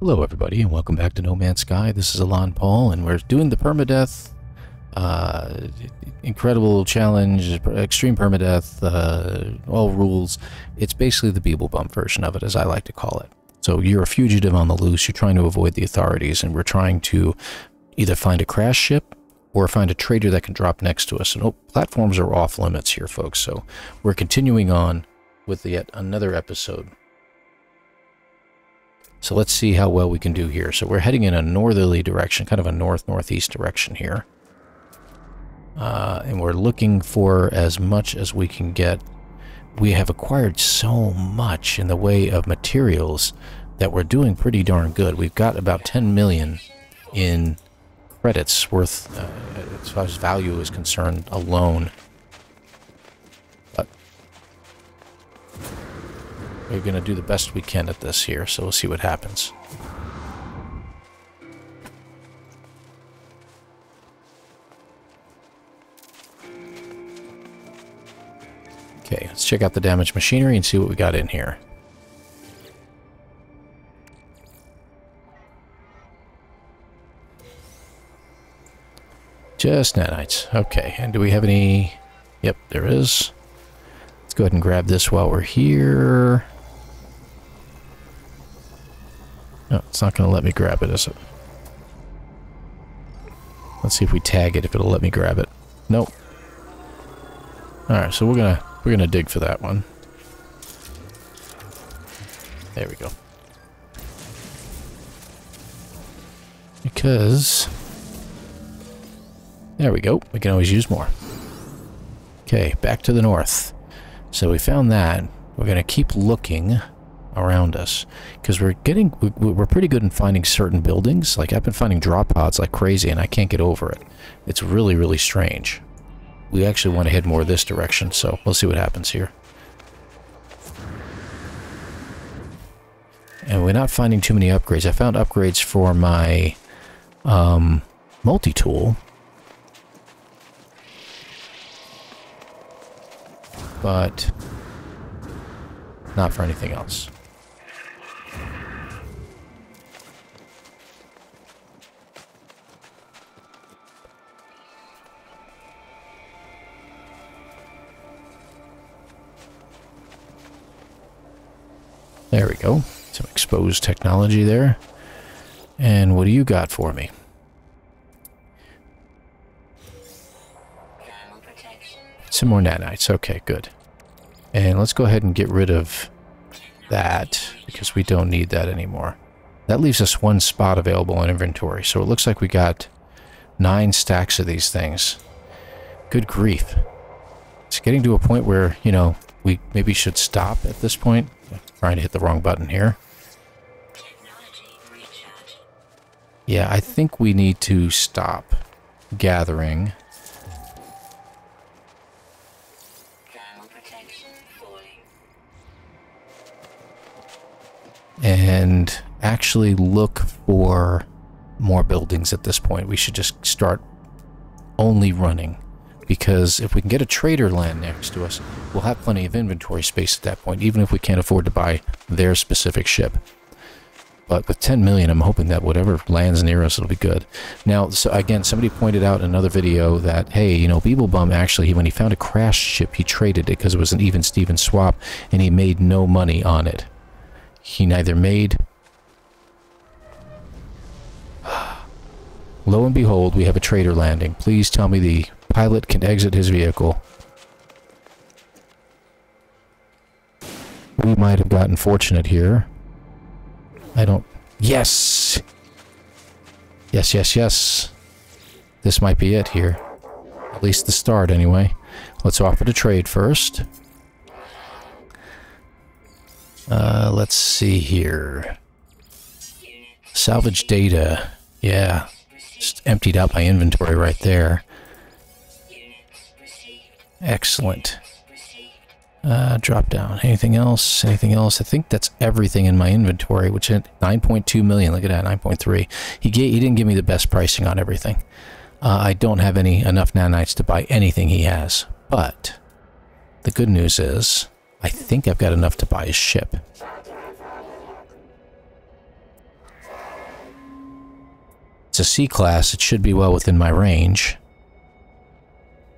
Hello, everybody, and welcome back to No Man's Sky. This is Elan Paul, and we're doing the permadeath, uh, incredible challenge, extreme permadeath, uh, all rules. It's basically the Beeblebum version of it, as I like to call it. So you're a fugitive on the loose, you're trying to avoid the authorities, and we're trying to either find a crash ship or find a trader that can drop next to us. And oh, platforms are off limits here, folks, so we're continuing on with yet another episode so let's see how well we can do here. So we're heading in a northerly direction, kind of a north-northeast direction here. Uh, and we're looking for as much as we can get. We have acquired so much in the way of materials that we're doing pretty darn good. We've got about 10 million in credits worth, uh, as far as value is concerned, alone. We're going to do the best we can at this here, so we'll see what happens. Okay, let's check out the damaged machinery and see what we got in here. Just nanites. Okay, and do we have any... Yep, there is. Let's go ahead and grab this while we're here. No, it's not going to let me grab it, is it? Let's see if we tag it, if it'll let me grab it. Nope. Alright, so we're gonna we're gonna dig for that one. There we go. Because there we go. We can always use more. Okay, back to the north. So we found that. We're gonna keep looking around us. Because we're getting we're pretty good in finding certain buildings. Like I've been finding drop pods like crazy and I can't get over it. It's really really strange. We actually want to head more this direction so we'll see what happens here. And we're not finding too many upgrades. I found upgrades for my um, multi-tool. But not for anything else. There we go. Some exposed technology there. And what do you got for me? Some more nanites. Okay, good. And let's go ahead and get rid of that because we don't need that anymore. That leaves us one spot available in inventory. So it looks like we got nine stacks of these things. Good grief. It's getting to a point where, you know, we maybe should stop at this point. Trying to hit the wrong button here. Yeah, I think we need to stop gathering. And actually look for more buildings at this point. We should just start only running because if we can get a trader land next to us, we'll have plenty of inventory space at that point, even if we can't afford to buy their specific ship. But with 10 million, I'm hoping that whatever lands near us, it'll be good. Now, so again, somebody pointed out in another video that, hey, you know, Beeblebum actually, when he found a crashed ship, he traded it because it was an even Steven swap, and he made no money on it. He neither made... Lo and behold, we have a trader landing. Please tell me the pilot can exit his vehicle. We might have gotten fortunate here. I don't... Yes! Yes, yes, yes. This might be it here. At least the start, anyway. Let's offer to trade first. Uh, let's see here. Salvage data. Yeah. Just emptied out my inventory right there. Excellent. Uh, drop down. Anything else? Anything else? I think that's everything in my inventory, which at 9.2 million. Look at that, 9.3. He gave, he didn't give me the best pricing on everything. Uh, I don't have any enough nanites to buy anything he has. But the good news is, I think I've got enough to buy a ship. It's a C-class. It should be well within my range.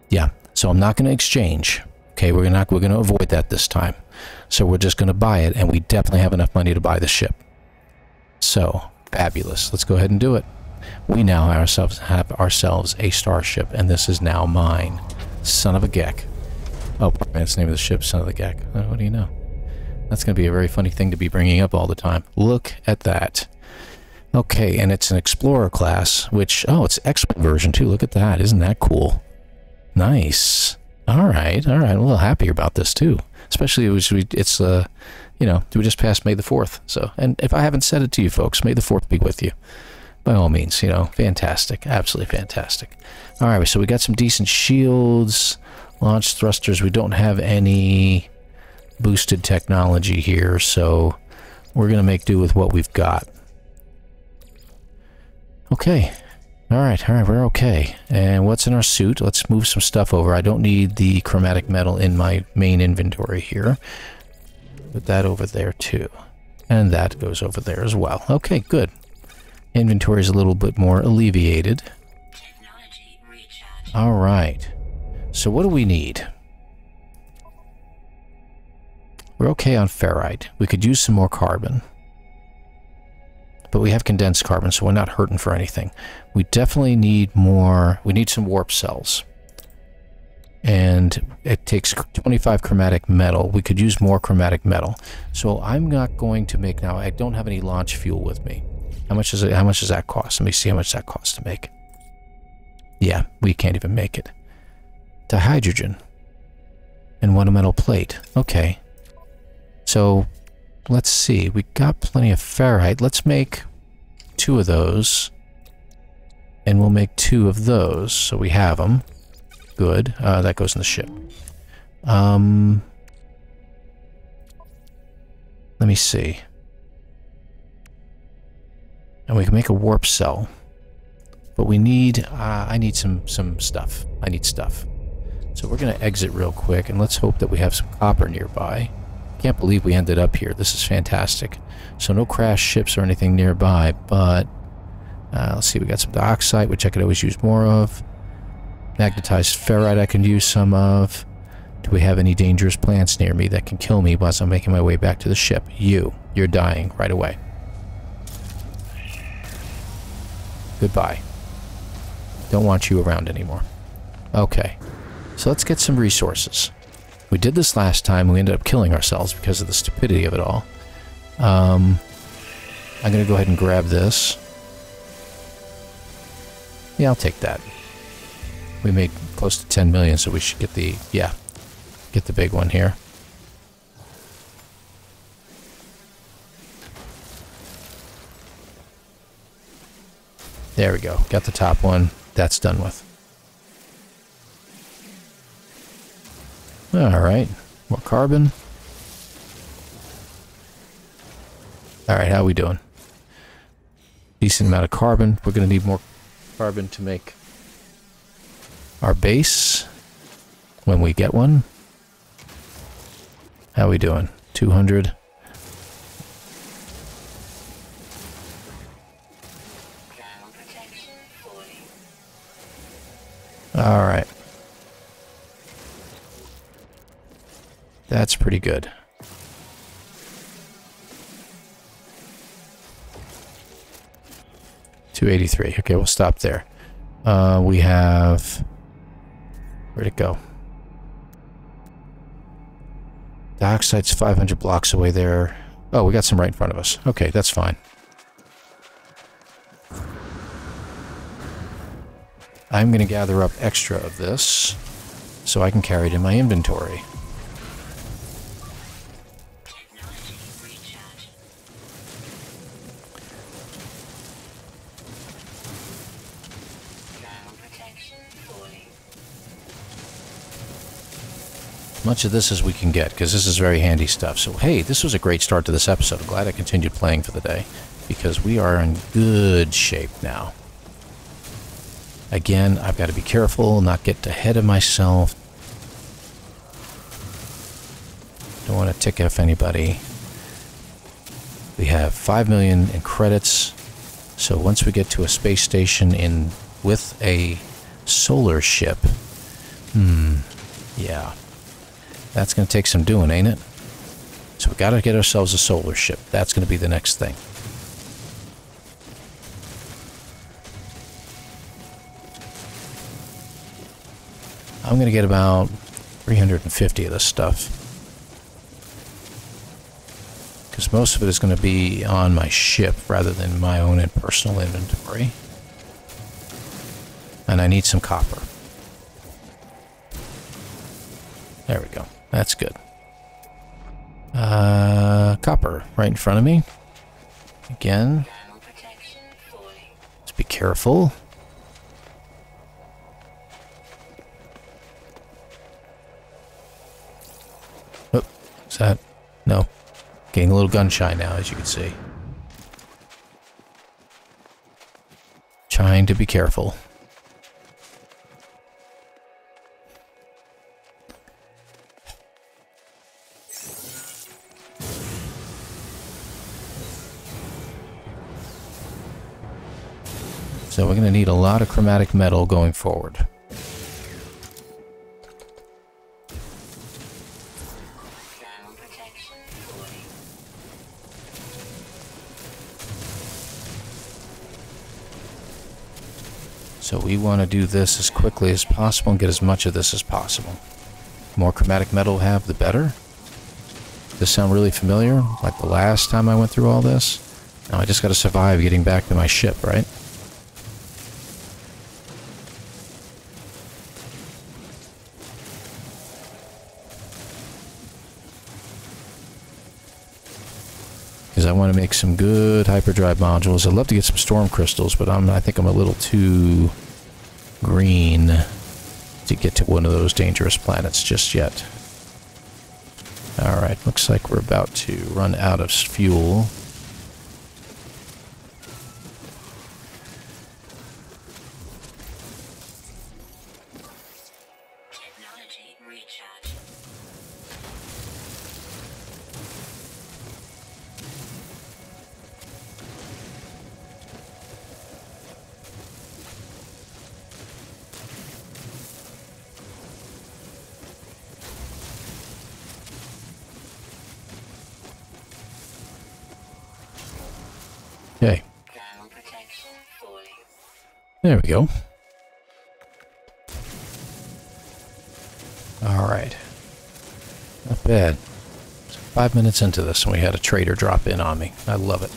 Yeah, so I'm not going to exchange. Okay, we're not we're going to avoid that this time. So we're just going to buy it, and we definitely have enough money to buy the ship. So, fabulous. Let's go ahead and do it. We now ourselves have ourselves a starship, and this is now mine. Son of a Gek. Oh, that's the name of the ship, Son of the Gek. Uh, what do you know? That's going to be a very funny thing to be bringing up all the time. Look at that. Okay, and it's an Explorer class, which, oh, it's X-Wing version too. Look at that. Isn't that cool? Nice. All right, all right. I'm a little happier about this too. Especially it was, it's, uh, you know, we just passed May the 4th. So, and if I haven't said it to you folks, May the 4th be with you. By all means, you know, fantastic. Absolutely fantastic. All right, so we got some decent shields, launch thrusters. We don't have any boosted technology here, so we're going to make do with what we've got. Okay. All right, all right, we're okay. And what's in our suit? Let's move some stuff over. I don't need the chromatic metal in my main inventory here. Put that over there too. And that goes over there as well. Okay, good. Inventory is a little bit more alleviated. All right. So what do we need? We're okay on ferrite. We could use some more carbon. But we have condensed carbon, so we're not hurting for anything. We definitely need more... We need some warp cells. And it takes 25 chromatic metal. We could use more chromatic metal. So I'm not going to make... Now, I don't have any launch fuel with me. How much is it? How much does that cost? Let me see how much that costs to make. Yeah, we can't even make it. Dihydrogen. And one metal plate. Okay. So let's see. We got plenty of ferrite. Let's make two of those. And we'll make two of those. So we have them. Good. Uh, that goes in the ship. Um, let me see. And we can make a warp cell. But we need, uh, I need some, some stuff. I need stuff. So we're going to exit real quick and let's hope that we have some copper nearby. Can't believe we ended up here. This is fantastic. So no crash ships or anything nearby, but uh, let's see, we got some dioxide, which I could always use more of. Magnetized ferrite I can use some of. Do we have any dangerous plants near me that can kill me whilst I'm making my way back to the ship? You. You're dying right away. Goodbye. Don't want you around anymore. Okay. So let's get some resources. We did this last time, we ended up killing ourselves because of the stupidity of it all. Um, I'm going to go ahead and grab this. Yeah, I'll take that. We made close to 10 million, so we should get the, yeah, get the big one here. There we go. Got the top one. That's done with. Alright. More carbon. Alright, how we doing? Decent amount of carbon. We're going to need more carbon to make our base when we get one. How we doing? 200. All right. That's pretty good. Two eighty three. Okay, we'll stop there. Uh, we have where'd it go? Dioxide's 500 blocks away there. Oh, we got some right in front of us. Okay, that's fine. I'm going to gather up extra of this so I can carry it in my inventory. Much of this as we can get, because this is very handy stuff. So, hey, this was a great start to this episode. I'm glad I continued playing for the day, because we are in good shape now. Again, I've got to be careful, not get ahead of myself. Don't want to tick off anybody. We have 5 million in credits, So once we get to a space station in with a solar ship, hmm, yeah, that's going to take some doing, ain't it? So we got to get ourselves a solar ship. That's going to be the next thing. I'm going to get about 350 of this stuff. Because most of it is going to be on my ship rather than my own personal inventory. And I need some copper. There we go. That's good. Uh, copper right in front of me. Again. Just be careful. Oh, is that? No. Getting a little gun shy now, as you can see. Trying to be careful. So we're going to need a lot of chromatic metal going forward. So we want to do this as quickly as possible and get as much of this as possible. The more chromatic metal we have, the better. This sound really familiar? Like the last time I went through all this? Now I just got to survive getting back to my ship, right? Want to make some good hyperdrive modules. I'd love to get some storm crystals, but I'm, I think I'm a little too green to get to one of those dangerous planets just yet. Alright, looks like we're about to run out of fuel. There we go. Alright. Not bad. Five minutes into this and we had a trader drop in on me. I love it.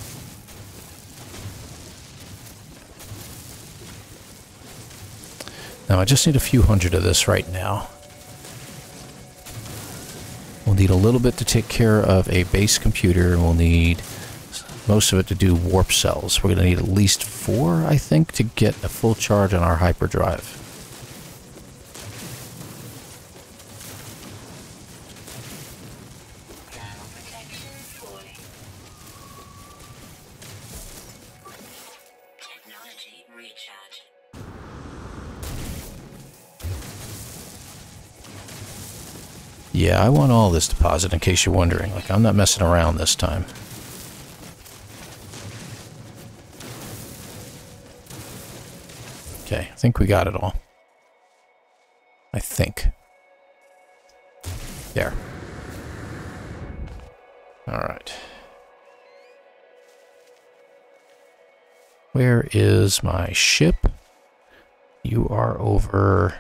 Now I just need a few hundred of this right now. We'll need a little bit to take care of a base computer. We'll need most of it to do warp cells. We're going to need at least four, I think, to get a full charge on our hyperdrive. Yeah, I want all this deposit in case you're wondering. Like, I'm not messing around this time. Think we got it all. I think. There. Alright. Where is my ship? You are over...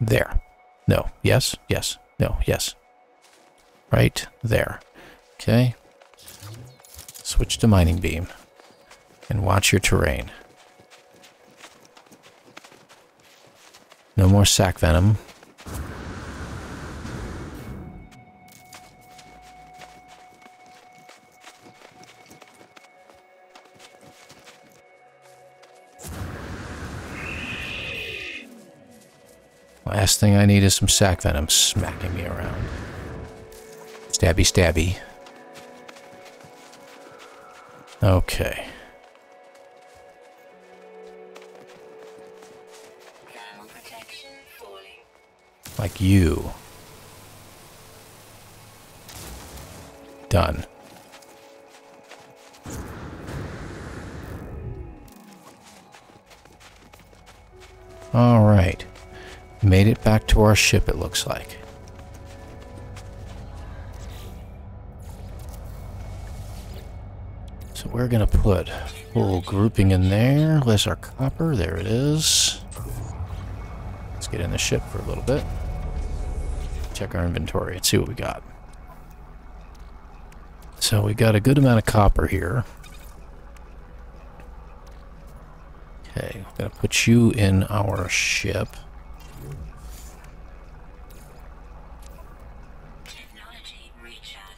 There. No. Yes. Yes. No. Yes. Right there. Okay. Switch to mining beam. And watch your terrain. No more sac venom. Last thing I need is some sac venom smacking me around. Stabby stabby. Okay. like you. Done. All right. Made it back to our ship, it looks like. So we're going to put a little grouping in there. Where's our copper. There it is. Let's get in the ship for a little bit. Check our inventory and see what we got. So we got a good amount of copper here. Okay, I'm going to put you in our ship.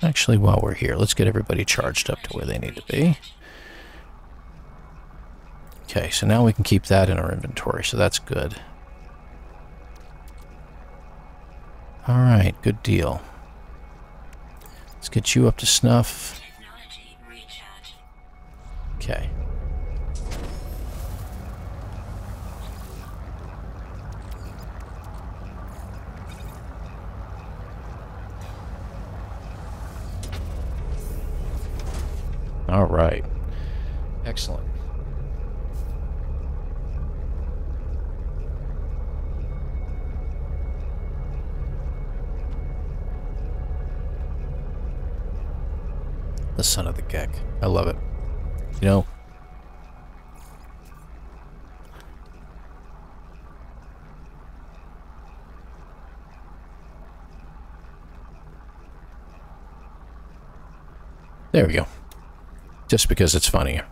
Actually, while we're here, let's get everybody charged up to where they need to be. Okay, so now we can keep that in our inventory, so that's good. Alright, good deal. Let's get you up to snuff. Okay. All right. Excellent. The son of the Gek. I love it. You know, There we go just because it's funnier.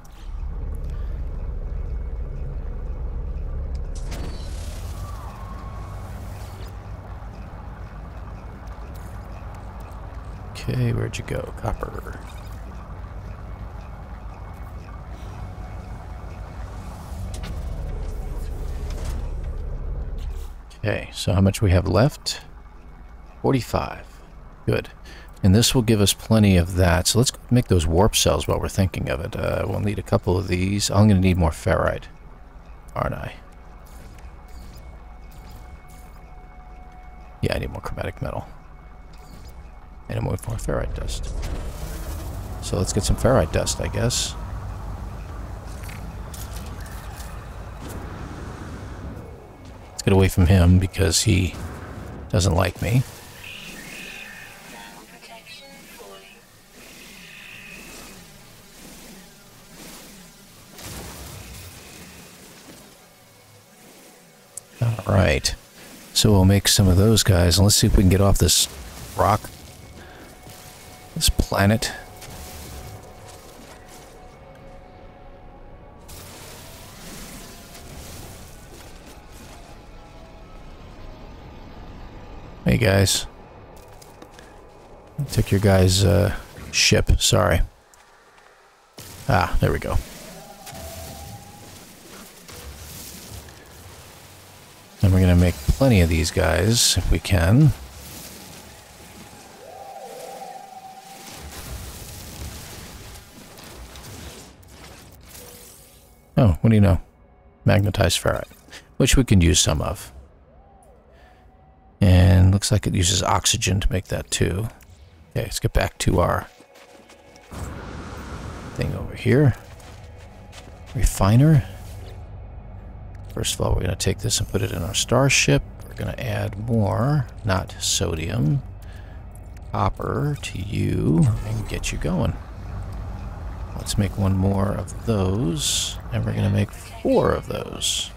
Okay, where'd you go? Copper. Okay, so how much we have left? 45. Good. And this will give us plenty of that. So let's make those warp cells while we're thinking of it. Uh, we'll need a couple of these. I'm going to need more ferrite, aren't I? Yeah, I need more chromatic metal. And I'm going more ferrite dust. So let's get some ferrite dust, I guess. Get away from him because he doesn't like me. Alright. So we'll make some of those guys, and let's see if we can get off this rock. This planet. Guys. I took your guys' uh, ship, sorry. Ah, there we go. And we're going to make plenty of these guys if we can. Oh, what do you know? Magnetized ferrite, which we can use some of. Looks like it uses oxygen to make that too. Okay, let's get back to our thing over here. Refiner. First of all, we're going to take this and put it in our starship. We're going to add more, not sodium, copper to you and get you going. Let's make one more of those, and we're going to make four of those.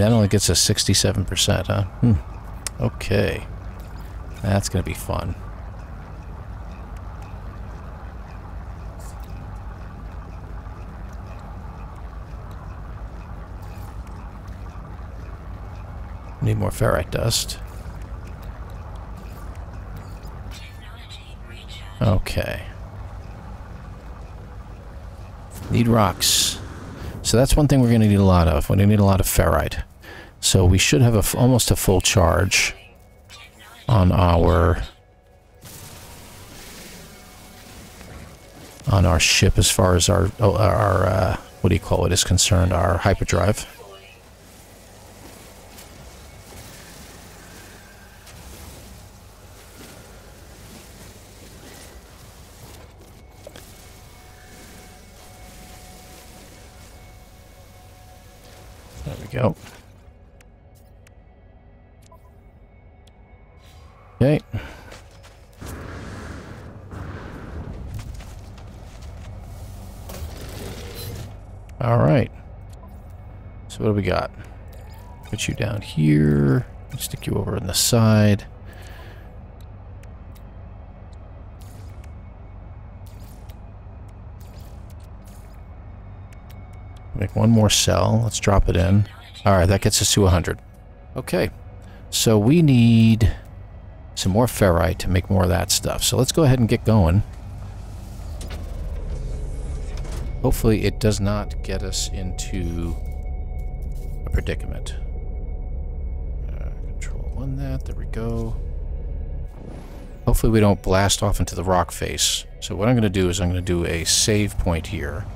That only gets us 67%, huh? Hmm. Okay. That's going to be fun. Need more ferrite dust. Okay. Need rocks. So that's one thing we're going to need a lot of. We're going to need a lot of ferrite. So we should have a, almost a full charge on our on our ship as far as our oh, our uh, what do you call it is concerned, our hyperdrive. You down here. Stick you over on the side. Make one more cell. Let's drop it in. All right, that gets us to 100. Okay. So we need some more ferrite to make more of that stuff. So let's go ahead and get going. Hopefully it does not get us into a predicament. That. There we go. Hopefully we don't blast off into the rock face. So what I'm going to do is I'm going to do a save point here.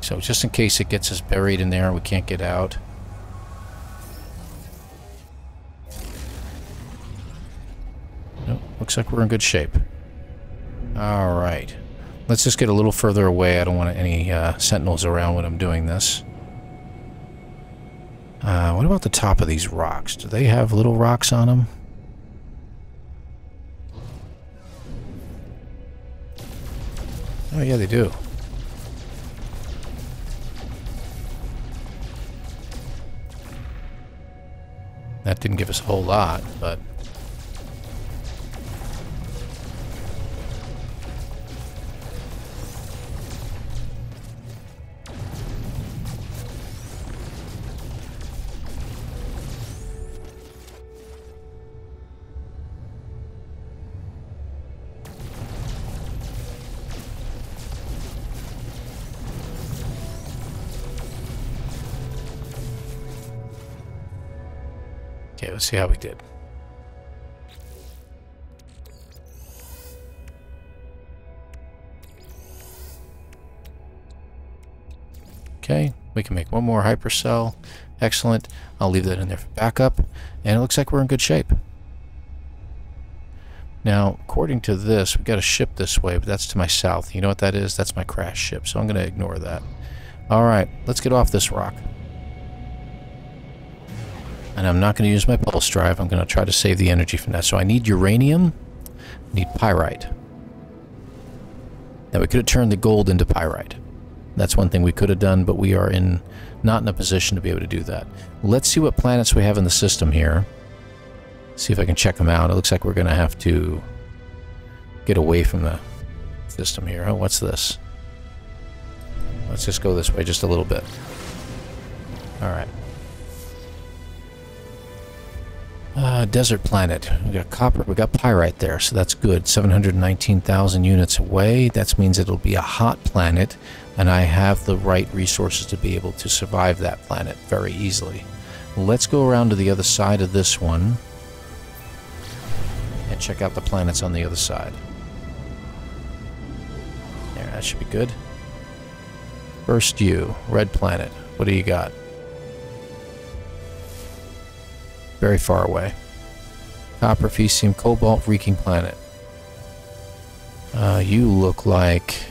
So just in case it gets us buried in there and we can't get out. Nope, looks like we're in good shape. Alright. Let's just get a little further away. I don't want any uh, sentinels around when I'm doing this. Uh, what about the top of these rocks? Do they have little rocks on them? Oh yeah, they do. That didn't give us a whole lot, but... let's see how we did. Okay, we can make one more hypercell. Excellent. I'll leave that in there for backup. And it looks like we're in good shape. Now, according to this, we've got a ship this way, but that's to my south. You know what that is? That's my crash ship, so I'm going to ignore that. Alright, let's get off this rock. And I'm not going to use my pulse drive. I'm going to try to save the energy from that. So I need uranium. I need pyrite. Now we could have turned the gold into pyrite. That's one thing we could have done, but we are in not in a position to be able to do that. Let's see what planets we have in the system here. See if I can check them out. It looks like we're going to have to get away from the system here. Oh, what's this? Let's just go this way just a little bit. All right. Uh, desert planet. We got copper. We got pyrite there, so that's good. 719,000 units away. That means it'll be a hot planet, and I have the right resources to be able to survive that planet very easily. Let's go around to the other side of this one and check out the planets on the other side. There, that should be good. First you, red planet. What do you got? Very far away. Copper, Faecium, Cobalt, Reeking Planet. Uh, you look like...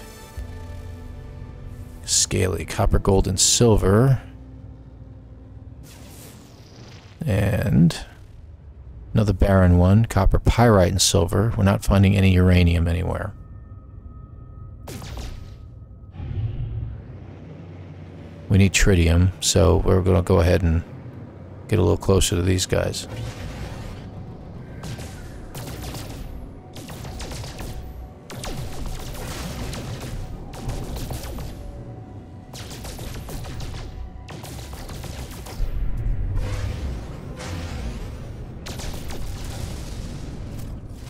Scaly. Copper, Gold, and Silver. And... Another barren one. Copper, Pyrite, and Silver. We're not finding any uranium anywhere. We need tritium, so we're going to go ahead and Get a little closer to these guys.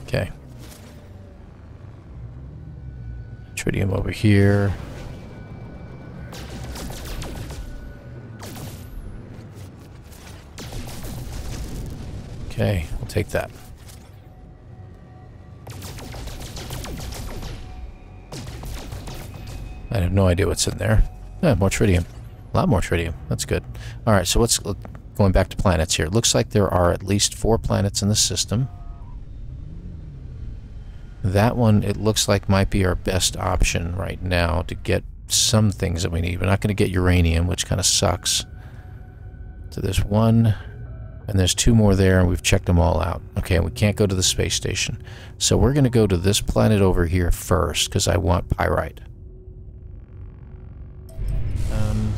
Okay. Tritium over here. Okay, we'll take that. I have no idea what's in there. Yeah, more tritium. A lot more tritium. That's good. Alright, so let's going back to planets here. It looks like there are at least four planets in the system. That one, it looks like might be our best option right now to get some things that we need. We're not going to get uranium, which kind of sucks. So there's one, and there's two more there, and we've checked them all out. Okay, we can't go to the space station. So we're going to go to this planet over here first, because I want pyrite. Um,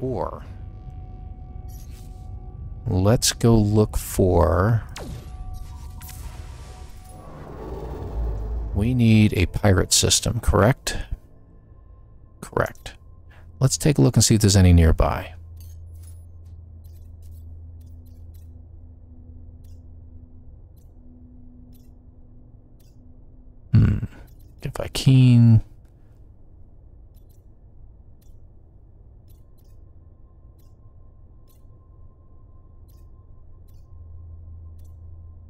or... Let's go look for... We need a pirate system, correct? Correct. Let's take a look and see if there's any nearby. Hmm. If I keen...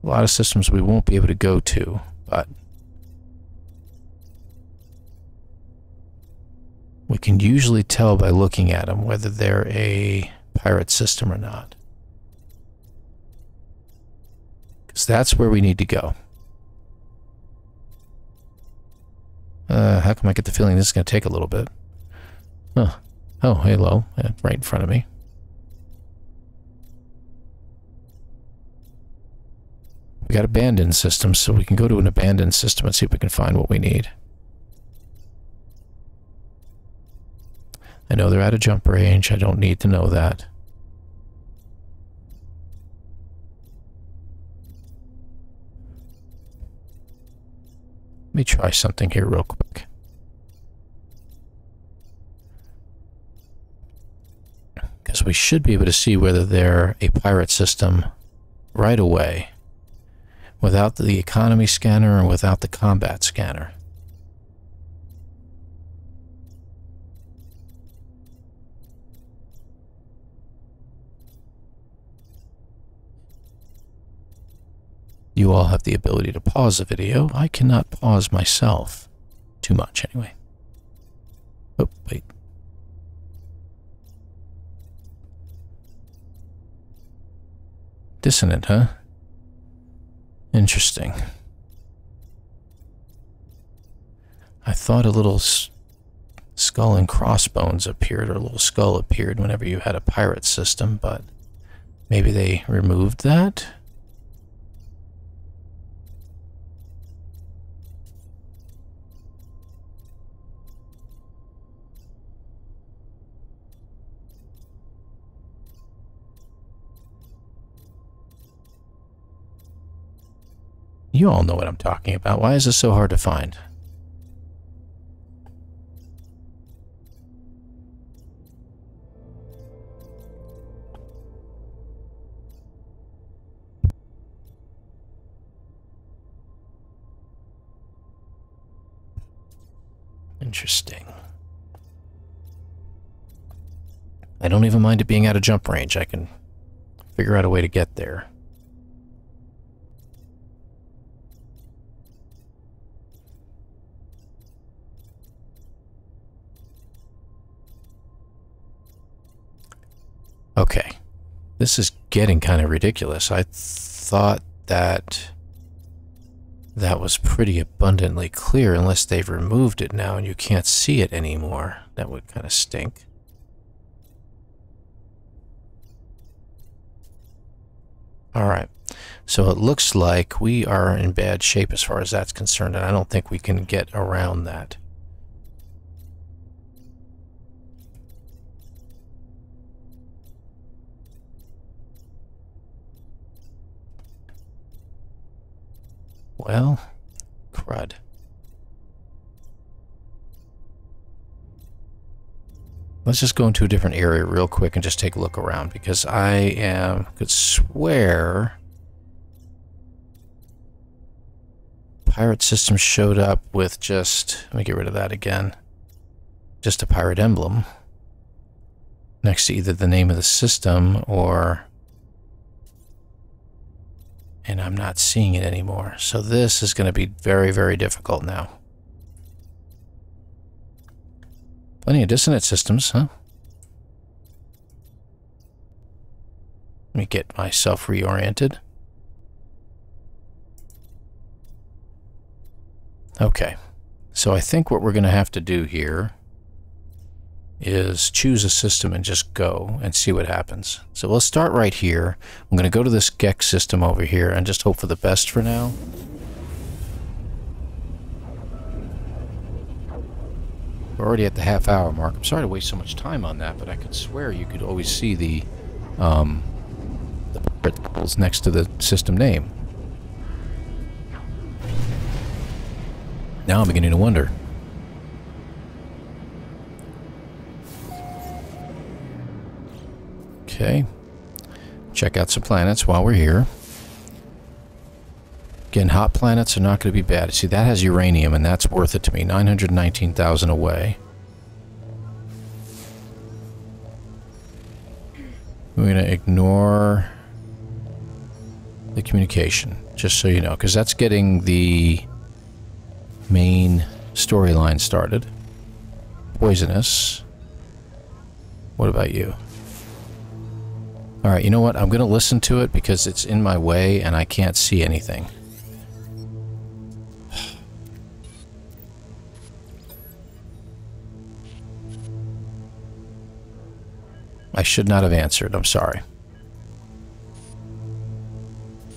A lot of systems we won't be able to go to, but we can usually tell by looking at them whether they're a pirate system or not. Because that's where we need to go. Uh, how come I get the feeling this is going to take a little bit? Huh. Oh, hello. Yeah, right in front of me. We got abandoned systems, so we can go to an abandoned system and see if we can find what we need. I know they're at a jump range. I don't need to know that. Me try something here real quick. Because we should be able to see whether they're a pirate system right away without the economy scanner and without the combat scanner. You all have the ability to pause the video. I cannot pause myself. Too much, anyway. Oh, wait. Dissonant, huh? Interesting. I thought a little skull and crossbones appeared, or a little skull appeared whenever you had a pirate system, but maybe they removed that? You all know what I'm talking about. Why is this so hard to find? Interesting. I don't even mind it being out of jump range. I can figure out a way to get there. Okay. This is getting kind of ridiculous. I thought that that was pretty abundantly clear unless they've removed it now and you can't see it anymore. That would kind of stink. Alright, so it looks like we are in bad shape as far as that's concerned, and I don't think we can get around that. Well, crud. Let's just go into a different area real quick and just take a look around because I am could swear pirate system showed up with just let me get rid of that again. Just a pirate emblem next to either the name of the system or and I'm not seeing it anymore. So this is going to be very, very difficult now. Plenty of dissonant systems, huh? Let me get myself reoriented. Okay. So I think what we're going to have to do here is choose a system and just go and see what happens. So let's start right here. I'm going to go to this Gex system over here and just hope for the best for now. We're already at the half hour mark. I'm sorry to waste so much time on that, but I could swear you could always see the um, the particles next to the system name. Now I'm beginning to wonder. Okay. Check out some planets while we're here. Again, hot planets are not going to be bad. See, that has uranium, and that's worth it to me. 919,000 away. We're going to ignore the communication, just so you know, because that's getting the main storyline started. Poisonous. What about you? Alright, you know what? I'm going to listen to it because it's in my way and I can't see anything. I should not have answered. I'm sorry.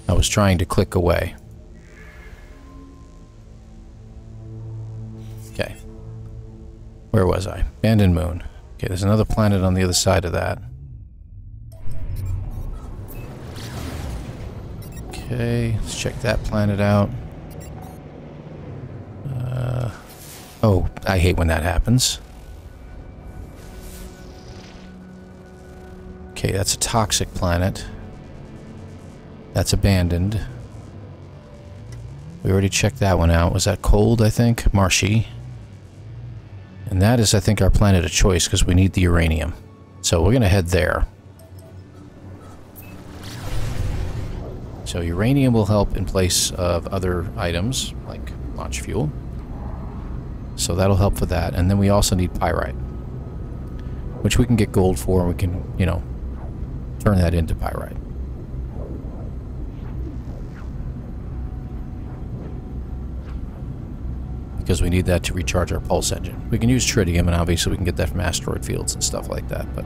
I was trying to click away. Okay. Where was I? Abandoned moon. Okay, there's another planet on the other side of that. Okay, let's check that planet out. Uh, oh, I hate when that happens. Okay, that's a toxic planet. That's abandoned. We already checked that one out. Was that cold, I think? Marshy. And that is, I think, our planet of choice because we need the uranium. So we're going to head there. So uranium will help in place of other items, like launch fuel. So that'll help for that. And then we also need pyrite. Which we can get gold for, and we can, you know, turn that into pyrite. Because we need that to recharge our pulse engine. We can use tritium, and obviously we can get that from asteroid fields and stuff like that, but...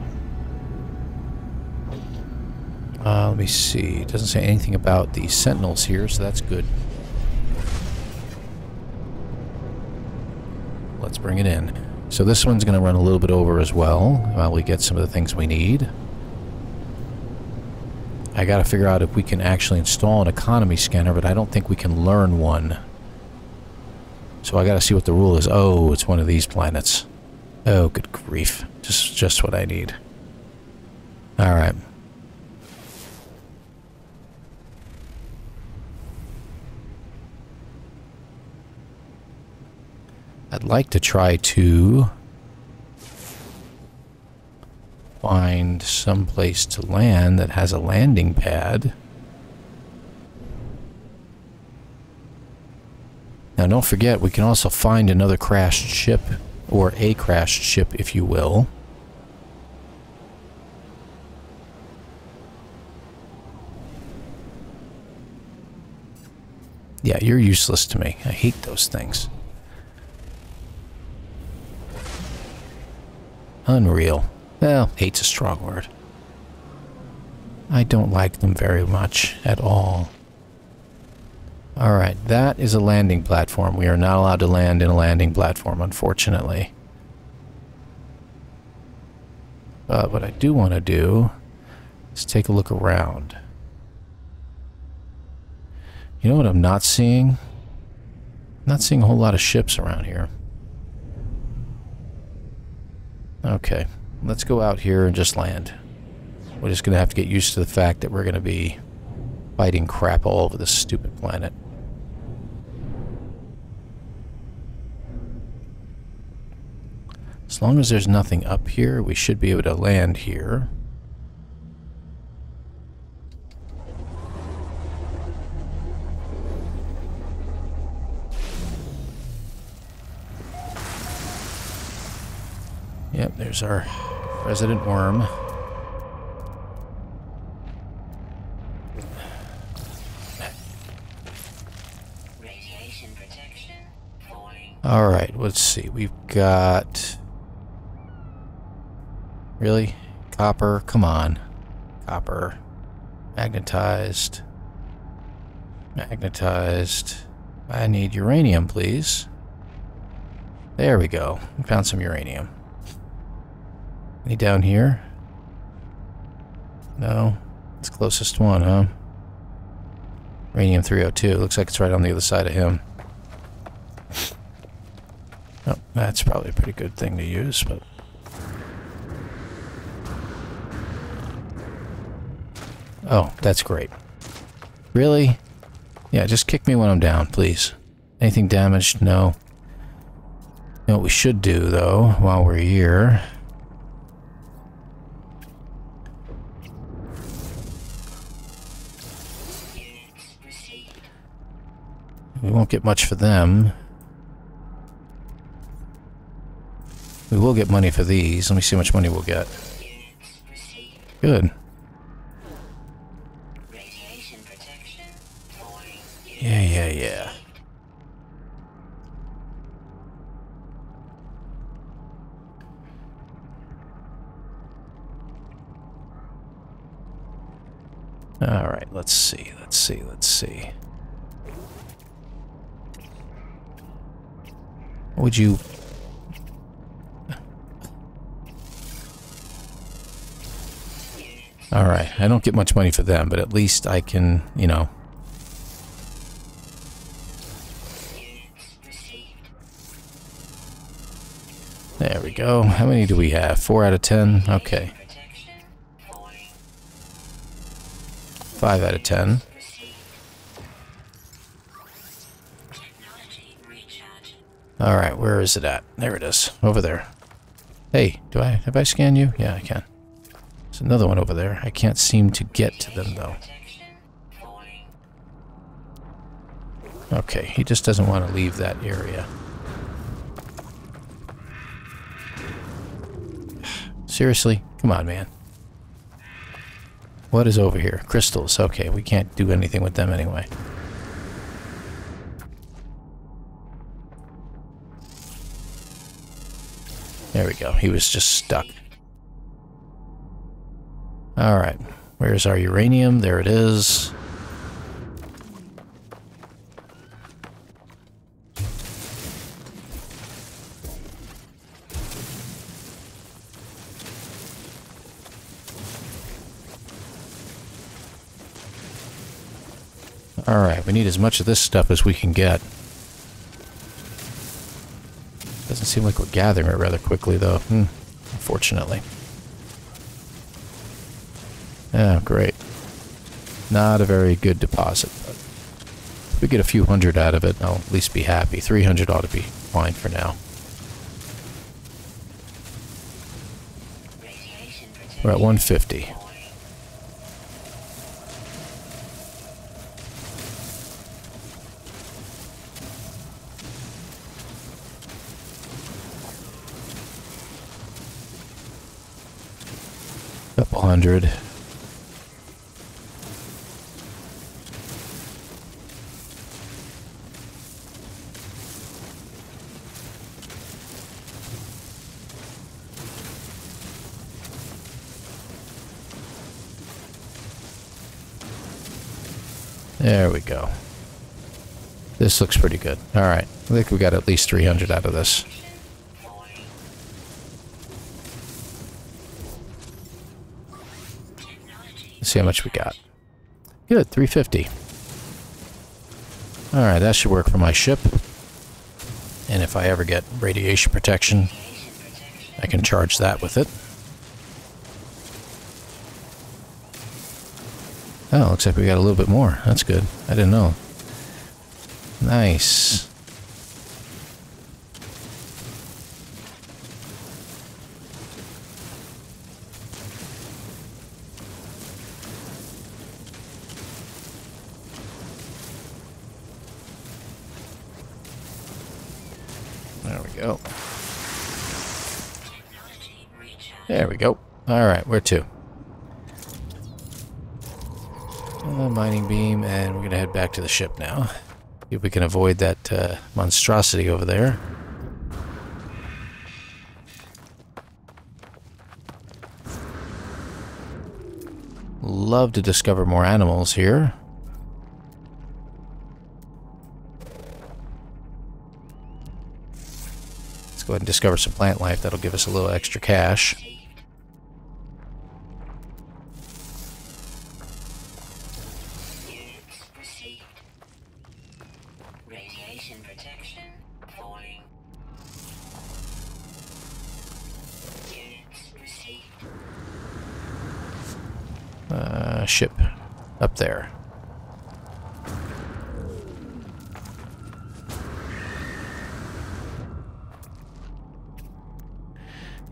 Uh, let me see. It doesn't say anything about the sentinels here, so that's good. Let's bring it in. So this one's going to run a little bit over as well, while we get some of the things we need. I gotta figure out if we can actually install an economy scanner, but I don't think we can learn one. So I gotta see what the rule is. Oh, it's one of these planets. Oh, good grief. Just, just what I need. Alright. I'd like to try to find some place to land that has a landing pad. Now don't forget, we can also find another crashed ship, or a crashed ship, if you will. Yeah, you're useless to me. I hate those things. Unreal. Well, hate's a strong word. I don't like them very much at all. Alright, that is a landing platform. We are not allowed to land in a landing platform, unfortunately. But what I do want to do is take a look around. You know what I'm not seeing? I'm not seeing a whole lot of ships around here. Okay, let's go out here and just land. We're just going to have to get used to the fact that we're going to be fighting crap all over this stupid planet. As long as there's nothing up here, we should be able to land here. Yep, there's our Resident Worm. All right, let's see. We've got Really? Copper? Come on. Copper. Magnetized. Magnetized. I need uranium, please. There we go. We found some uranium. Any down here? No. It's closest one, huh? Uranium 302. Looks like it's right on the other side of him. Oh, that's probably a pretty good thing to use, but... Oh, that's great. Really? Yeah, just kick me when I'm down, please. Anything damaged? No. You know what we should do, though, while we're here... We won't get much for them. We will get money for these. Let me see how much money we'll get. Good. Yeah, yeah, yeah. All right, let's see, let's see, let's see. Would you... Alright, I don't get much money for them, but at least I can, you know... There we go. How many do we have? Four out of ten? Okay. Five out of ten. Alright, where is it at? There it is. Over there. Hey, do I have I scanned you? Yeah, I can. There's another one over there. I can't seem to get to them though. Okay, he just doesn't want to leave that area. Seriously? Come on, man. What is over here? Crystals. Okay, we can't do anything with them anyway. There we go. He was just stuck. Alright. Where's our uranium? There it is. Alright, we need as much of this stuff as we can get. Doesn't seem like we're gathering it rather quickly, though. Hmm. Unfortunately. Oh, great. Not a very good deposit, but if we get a few hundred out of it, I'll at least be happy. 300 ought to be fine for now. We're at 150. Hundred. There we go. This looks pretty good. Alright. I think we got at least 300 out of this. See how much we got. Good, 350. Alright, that should work for my ship. And if I ever get radiation protection, I can charge that with it. Oh, looks like we got a little bit more. That's good. I didn't know. Nice. Alright, where to? Uh, mining beam, and we're going to head back to the ship now. See if we can avoid that uh, monstrosity over there. love to discover more animals here. Let's go ahead and discover some plant life. That'll give us a little extra cash. Uh, ship up there.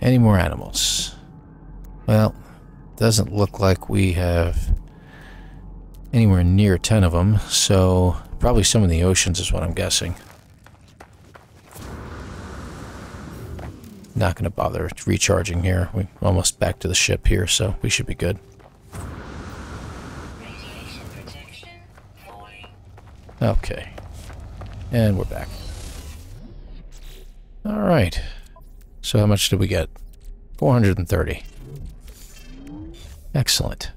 Any more animals? Well, doesn't look like we have anywhere near 10 of them, so probably some in the oceans is what I'm guessing. Not going to bother recharging here. We're almost back to the ship here, so we should be good. Okay. And we're back. Alright. So how much did we get? 430. Excellent.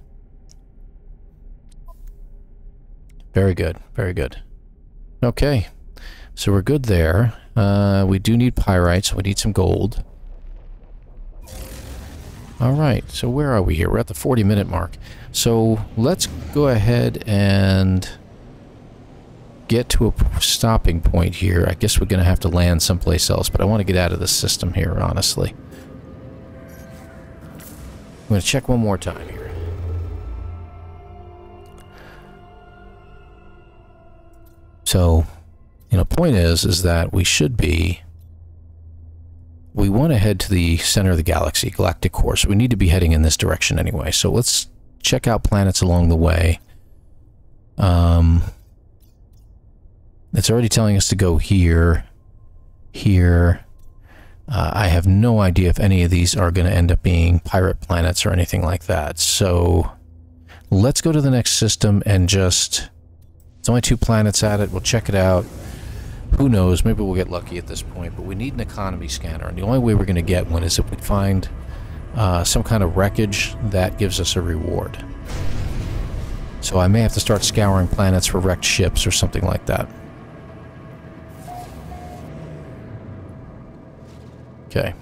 Very good. Very good. Okay. So we're good there. Uh, we do need pyrites. We need some gold. Alright. So where are we here? We're at the 40 minute mark. So let's go ahead and get to a stopping point here, I guess we're going to have to land someplace else, but I want to get out of the system here, honestly. I'm going to check one more time here. So, you know, point is, is that we should be... We want to head to the center of the galaxy, galactic course. We need to be heading in this direction anyway, so let's check out planets along the way. Um... It's already telling us to go here, here. Uh, I have no idea if any of these are going to end up being pirate planets or anything like that. So let's go to the next system and just... It's only two planets at it. We'll check it out. Who knows? Maybe we'll get lucky at this point. But we need an economy scanner. And the only way we're going to get one is if we find uh, some kind of wreckage that gives us a reward. So I may have to start scouring planets for wrecked ships or something like that. Okay.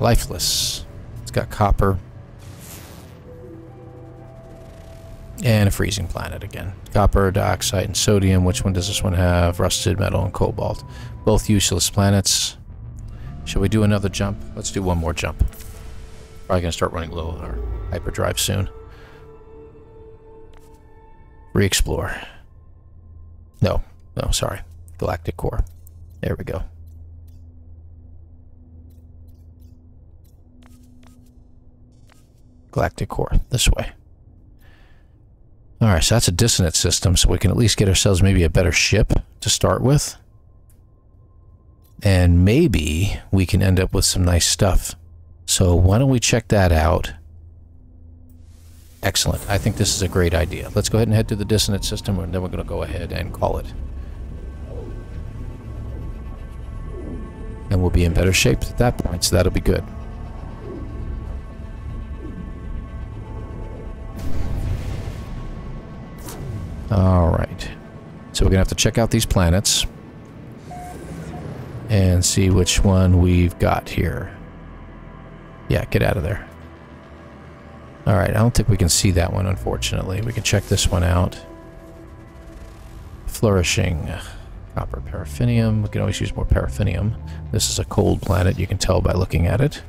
Lifeless. It's got copper. And a freezing planet again. Copper, dioxite, and sodium. Which one does this one have? Rusted metal and cobalt. Both useless planets. Shall we do another jump? Let's do one more jump. Probably gonna start running low on our hyperdrive soon. Re-explore. No, no, sorry. Galactic Core. There we go. Galactic Core, this way. Alright, so that's a dissonant system, so we can at least get ourselves maybe a better ship to start with. And maybe we can end up with some nice stuff. So why don't we check that out Excellent. I think this is a great idea. Let's go ahead and head to the dissonant system, and then we're going to go ahead and call it. And we'll be in better shape at that point, so that'll be good. Alright. So we're going to have to check out these planets. And see which one we've got here. Yeah, get out of there. Alright, I don't think we can see that one, unfortunately. We can check this one out. Flourishing. Copper paraffinium. We can always use more paraffinium. This is a cold planet, you can tell by looking at it.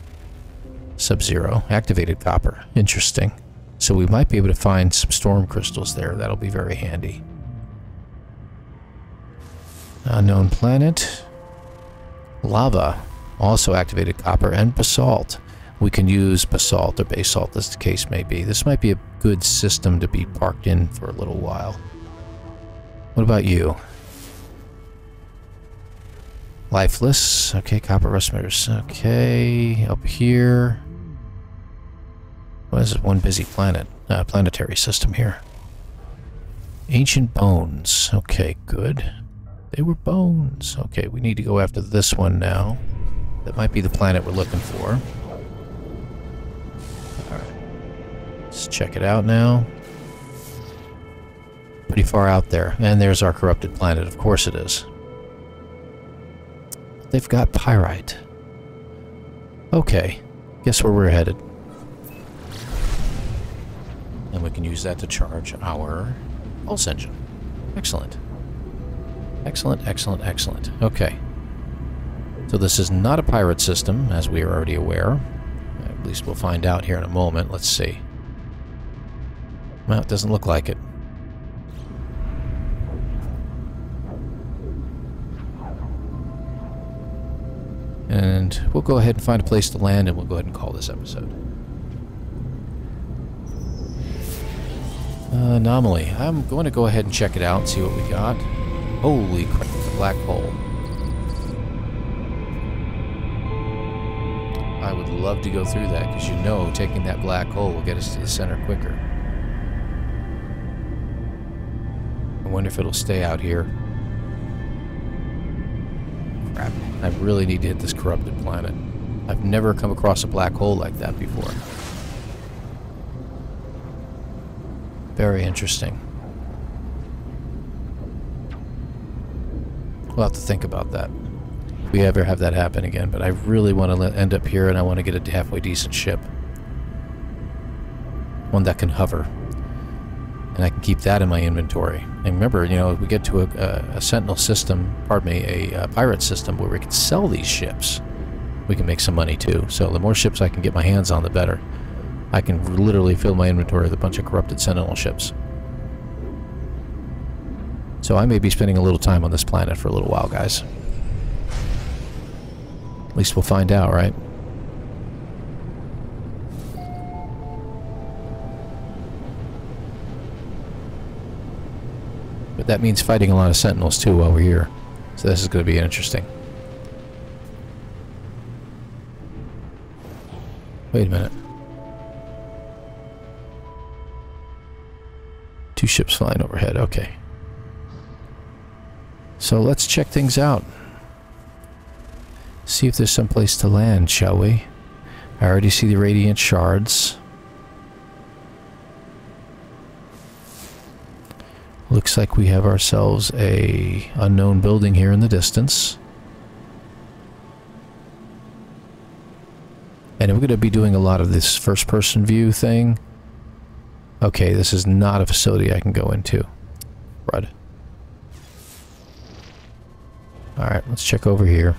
Sub-zero. Activated copper. Interesting. So we might be able to find some storm crystals there. That'll be very handy. Unknown planet. Lava. Also activated copper and basalt we can use basalt or basalt as the case may be. This might be a good system to be parked in for a little while. What about you? Lifeless. Okay, copper rust mirrors. Okay, up here. What is it? One busy planet. Uh, planetary system here. Ancient bones. Okay, good. They were bones. Okay, we need to go after this one now. That might be the planet we're looking for. Let's check it out now. Pretty far out there. And there's our corrupted planet. Of course it is. They've got pyrite. Okay. Guess where we're headed. And we can use that to charge our pulse engine. Excellent. Excellent, excellent, excellent. Okay. So this is not a pirate system, as we are already aware. At least we'll find out here in a moment. Let's see. Well, it doesn't look like it. And we'll go ahead and find a place to land and we'll go ahead and call this episode. Uh, anomaly. I'm going to go ahead and check it out and see what we got. Holy crap, the black hole. I would love to go through that because you know taking that black hole will get us to the center quicker. Wonder if it'll stay out here. Crap. I really need to hit this corrupted planet. I've never come across a black hole like that before. Very interesting. We'll have to think about that. If we ever have that happen again, but I really want to end up here and I want to get a halfway decent ship. One that can hover. And I can keep that in my inventory. And remember, you know, if we get to a, a, a Sentinel system, pardon me, a, a pirate system where we can sell these ships, we can make some money too. So the more ships I can get my hands on, the better. I can literally fill my inventory with a bunch of corrupted Sentinel ships. So I may be spending a little time on this planet for a little while, guys. At least we'll find out, right? But that means fighting a lot of Sentinels too while we're here. So this is going to be interesting. Wait a minute. Two ships flying overhead, okay. So let's check things out. See if there's some place to land, shall we? I already see the radiant shards. Looks like we have ourselves a unknown building here in the distance. And we're going to be doing a lot of this first-person view thing. Okay, this is not a facility I can go into. Rud. Alright, let's check over here.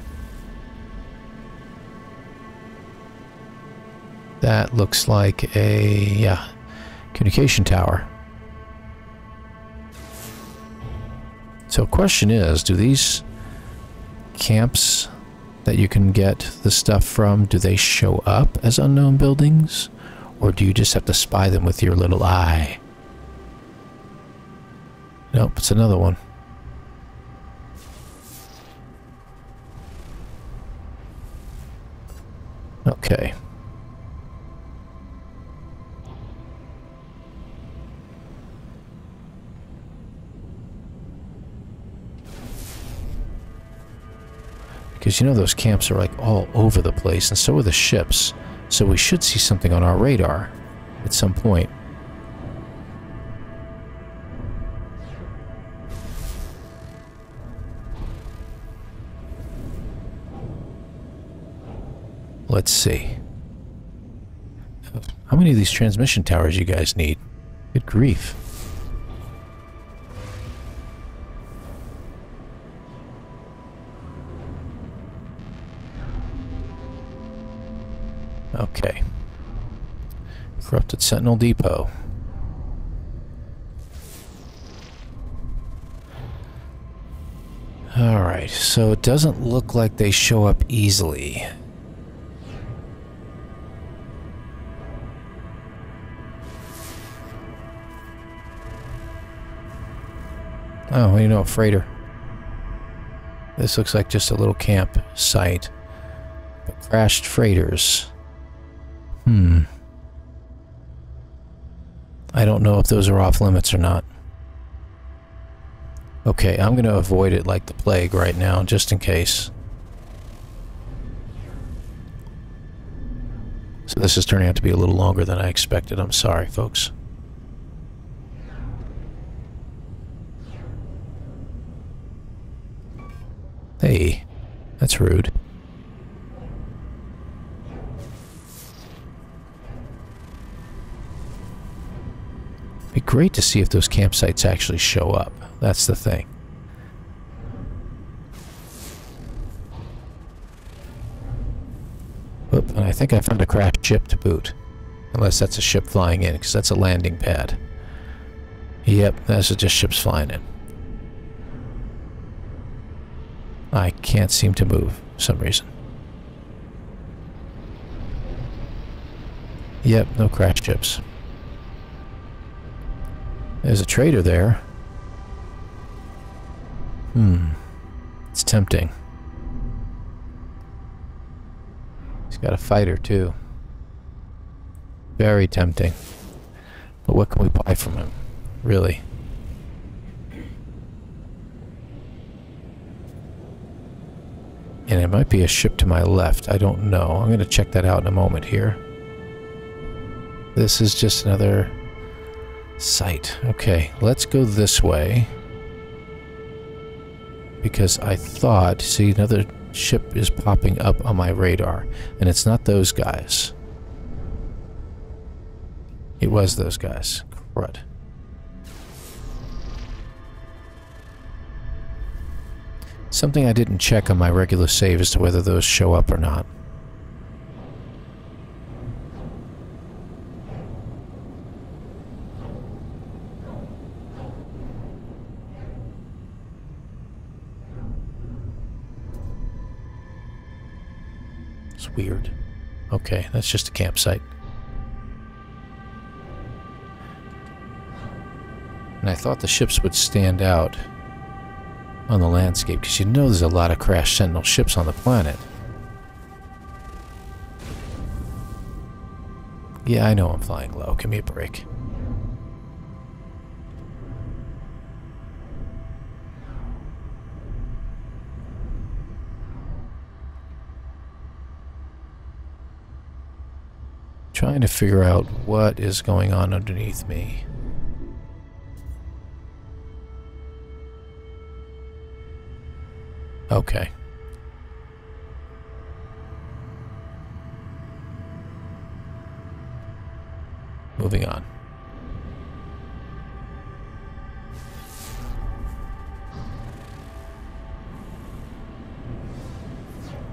That looks like a, yeah, communication tower. So question is, do these camps that you can get the stuff from, do they show up as unknown buildings? Or do you just have to spy them with your little eye? Nope, it's another one. Okay. Because you know those camps are like all over the place, and so are the ships. So we should see something on our radar at some point. Let's see. How many of these transmission towers you guys need? Good grief. Okay. Corrupted Sentinel Depot. Alright, so it doesn't look like they show up easily. Oh, you know, a freighter. This looks like just a little camp site. Crashed freighters. Hmm. I don't know if those are off limits or not. Okay, I'm going to avoid it like the plague right now, just in case. So this is turning out to be a little longer than I expected. I'm sorry, folks. Hey, that's rude. Be great to see if those campsites actually show up. That's the thing. Oop, and I think I found a crashed ship to boot. Unless that's a ship flying in, because that's a landing pad. Yep, that's just ships flying in. I can't seem to move for some reason. Yep, no crash ships. There's a trader there. Hmm. It's tempting. He's got a fighter too. Very tempting. But what can we buy from him? Really? And it might be a ship to my left. I don't know. I'm going to check that out in a moment here. This is just another site. Okay, let's go this way. Because I thought, see, another ship is popping up on my radar. And it's not those guys. It was those guys. Crud. Something I didn't check on my regular save as to whether those show up or not. Weird. Okay, that's just a campsite. And I thought the ships would stand out on the landscape because you know there's a lot of crash sentinel ships on the planet. Yeah, I know I'm flying low. Give me a break. Trying to figure out what is going on underneath me. Okay. Moving on.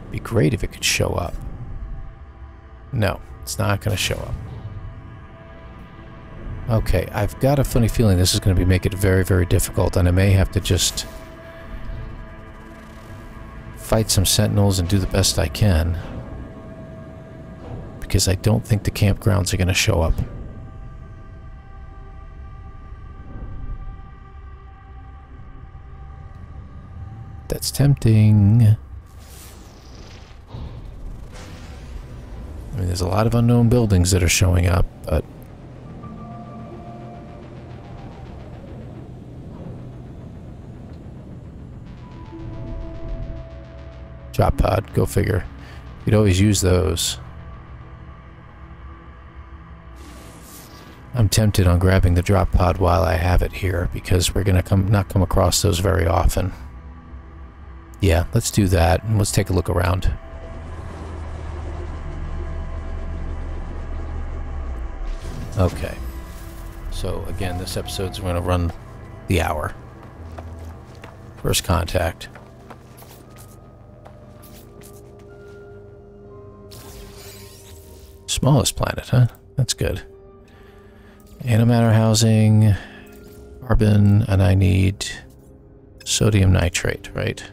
Be great if it could show up. No, it's not going to show up. Okay, I've got a funny feeling this is going to be make it very, very difficult, and I may have to just fight some sentinels and do the best I can. Because I don't think the campgrounds are going to show up. That's tempting. There's a lot of unknown buildings that are showing up, but... Drop pod, go figure. You'd always use those. I'm tempted on grabbing the drop pod while I have it here because we're gonna come not come across those very often. Yeah, let's do that and let's take a look around. Okay. So again, this episode's going to run the hour. First contact. Smallest planet, huh? That's good. Antimatter housing, carbon, and I need sodium nitrate, right?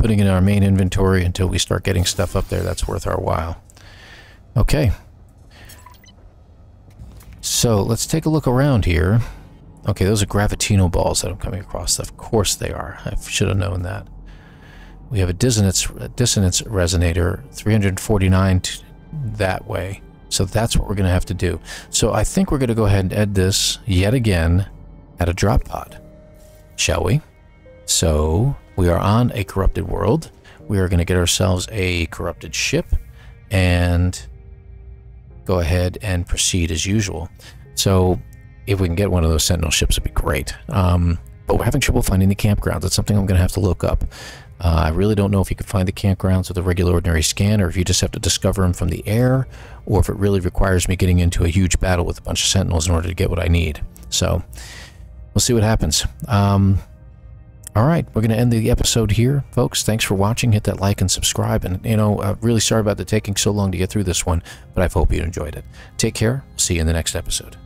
Putting it in our main inventory until we start getting stuff up there that's worth our while. Okay. So let's take a look around here. Okay, those are gravitino balls that I'm coming across. Of course they are. I should have known that. We have a dissonance dissonance resonator, 349 that way. So that's what we're going to have to do. So I think we're going to go ahead and add this yet again at a drop pod. Shall we? So we are on a corrupted world. We are going to get ourselves a corrupted ship and go ahead and proceed as usual. So if we can get one of those Sentinel ships, it'd be great. Um, but we're having trouble finding the campgrounds. That's something I'm going to have to look up. Uh, I really don't know if you can find the campgrounds with a regular ordinary scan or if you just have to discover them from the air or if it really requires me getting into a huge battle with a bunch of sentinels in order to get what I need. So we'll see what happens. Um, all right, we're going to end the episode here, folks. Thanks for watching. Hit that like and subscribe. And, you know, uh, really sorry about the taking so long to get through this one, but I hope you enjoyed it. Take care. See you in the next episode.